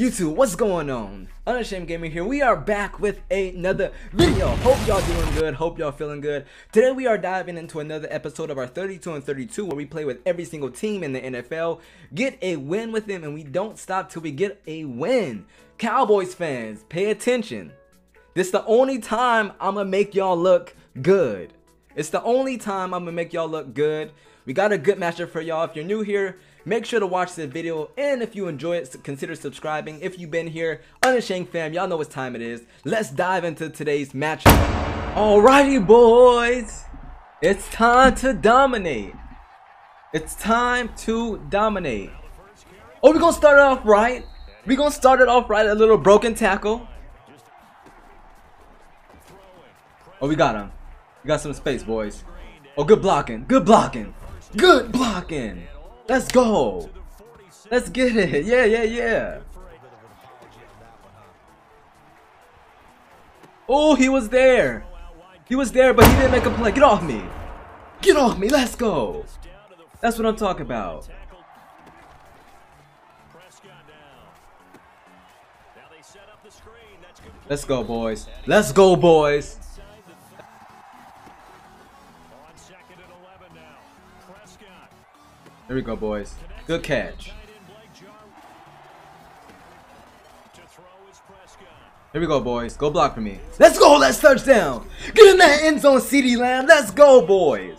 YouTube, what's going on? Unashamed Gaming here. We are back with another video. Hope y'all doing good. Hope y'all feeling good. Today we are diving into another episode of our 32 and 32 where we play with every single team in the NFL. Get a win with them and we don't stop till we get a win. Cowboys fans, pay attention. This is the only time I'm gonna make y'all look good. It's the only time I'm gonna make y'all look good. We got a good matchup for y'all. If you're new here, make sure to watch this video. And if you enjoy it, consider subscribing. If you've been here, Unashamed fam, y'all know what time it is. Let's dive into today's matchup. Alrighty, boys. It's time to dominate. It's time to dominate. Oh, we're gonna start it off right. We're gonna start it off right. A little broken tackle. Oh, we got him. We got some space, boys. Oh, good blocking. Good blocking. Good blocking. Let's go. Let's get it. Yeah, yeah, yeah. Oh, he was there. He was there, but he didn't make a play. Get off me. Get off me. Let's go. That's what I'm talking about. Let's go, boys. Let's go, boys. There we go, boys. Good catch. Here we go, boys. Go block for me. Let's go. Let's touchdown. Get in that end zone, CeeDee Lamb. Let's go, boys.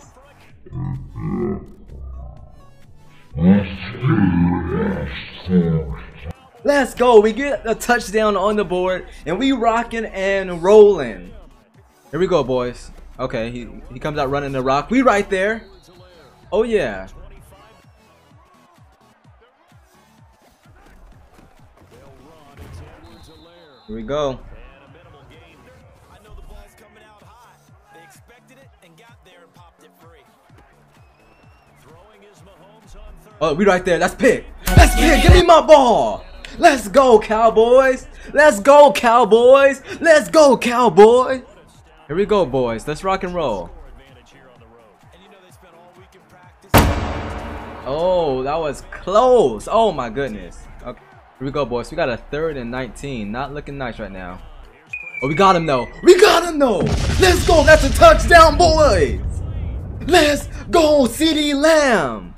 Let's go. We get a touchdown on the board, and we rocking and rolling. Here we go, boys. Okay, he, he comes out running the rock. We right there. Oh, yeah. Here we go. Oh, we right there. That's pick. That's pick. Give me my ball. Let's go, Cowboys. Let's go, Cowboys. Let's go, Cowboys. Here we go, boys. Let's rock and roll. Oh, that was close. Oh, my goodness. Here we go, boys. We got a third and 19. Not looking nice right now. Oh, we got him, though. We got him, though. Let's go. That's a touchdown, boys. Let's go, CeeDee Lamb.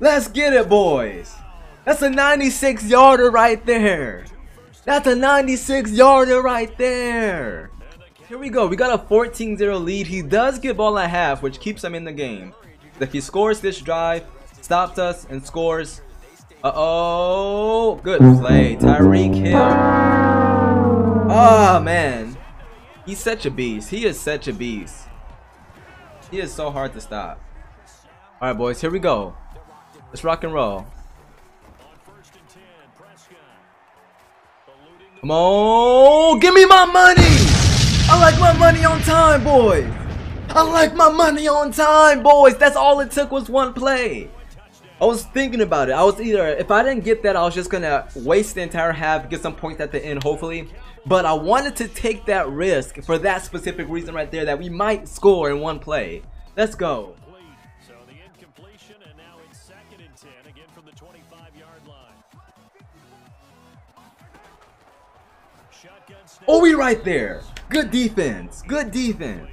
Let's get it, boys. That's a 96 yarder right there. That's a 96 yarder right there. Here we go. We got a 14-0 lead. He does get ball at half, which keeps him in the game. If he scores this drive, stops us, and scores. Uh-oh. Good play. Tyreek Hill. Oh, man. He's such a beast. He is such a beast. He is so hard to stop. All right, boys. Here we go. Let's rock and roll. Come on, give me my money. I like my money on time, boys. I like my money on time, boys. That's all it took was one play. I was thinking about it. I was either, if I didn't get that, I was just going to waste the entire half, get some points at the end, hopefully. But I wanted to take that risk for that specific reason right there, that we might score in one play. Let's go. Oh, we right there. Good defense. Good defense.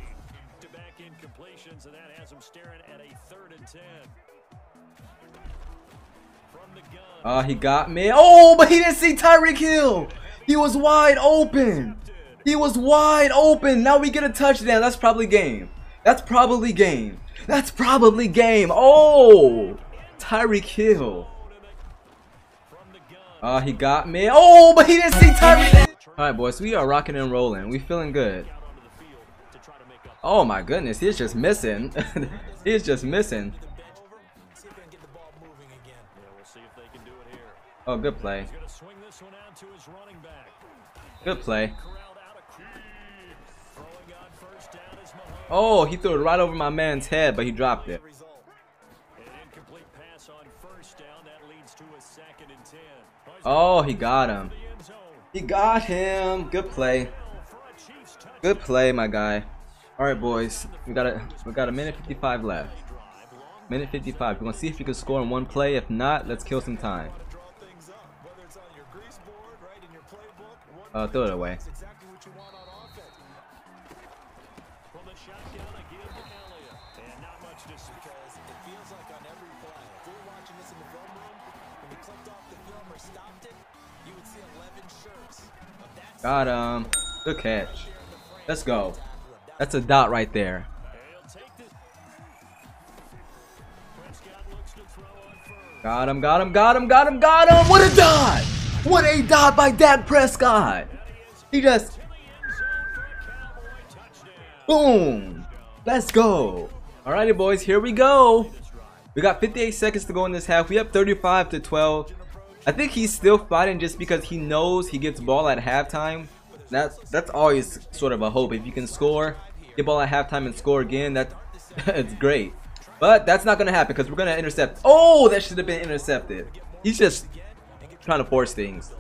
Uh, he got me. Oh, but he didn't see Tyreek Hill. He was wide open. He was wide open. Now we get a touchdown. That's probably game. That's probably game. That's probably game. Oh, Tyreek Hill. Uh, he got me. Oh, but he didn't see Tyreek Alright, boys, we are rocking and rolling. We feeling good. Oh my goodness, he's just missing. he's just missing. Oh, good play. Good play. Oh, he threw it right over my man's head, but he dropped it. Oh, he got him. He got him. Good play. Good play, my guy. All right, boys. We got a we got a minute 55 left. Minute 55. We're gonna see if we can score in one play. If not, let's kill some time. Uh, throw it away. Got him. Good catch. Let's go. That's a dot right there. Got him, got him, got him, got him, got him! What a dot! What a dot by Dak Prescott! He just... Boom! Let's go! Alrighty boys, here we go! We got 58 seconds to go in this half. We have 35 to 12. I think he's still fighting just because he knows he gets ball at halftime. That's that's always sort of a hope. If you can score, get ball at halftime and score again, that it's great. But that's not gonna happen because we're gonna intercept. Oh, that should have been intercepted. He's just trying to force things.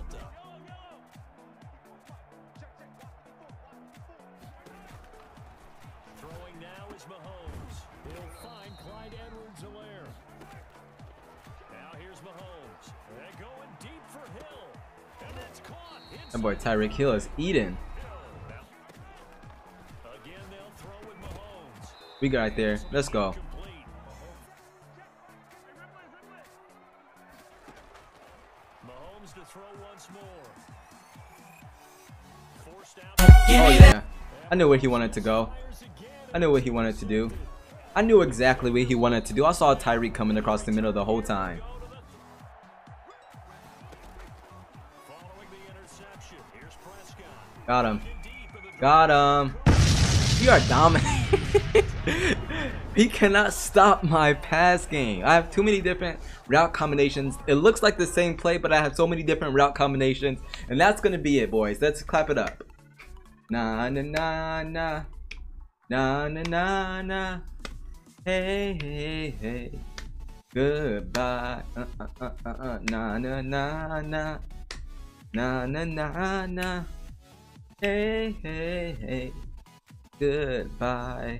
That boy Tyreek Hill is eating. We got right there. Let's go. I knew where he wanted to go. I knew what he wanted to do. I knew exactly what he wanted to do. I saw Tyreek coming across the middle the whole time. Got him. Got him. You are dominating. he cannot stop my pass game. I have too many different route combinations. It looks like the same play, but I have so many different route combinations. And that's going to be it, boys. Let's clap it up. Na na na na. Na na na na. Hey, hey, hey. Goodbye. Uh, uh, uh, uh, uh. Na na na na. Na na na na. Hey, hey, hey. Goodbye.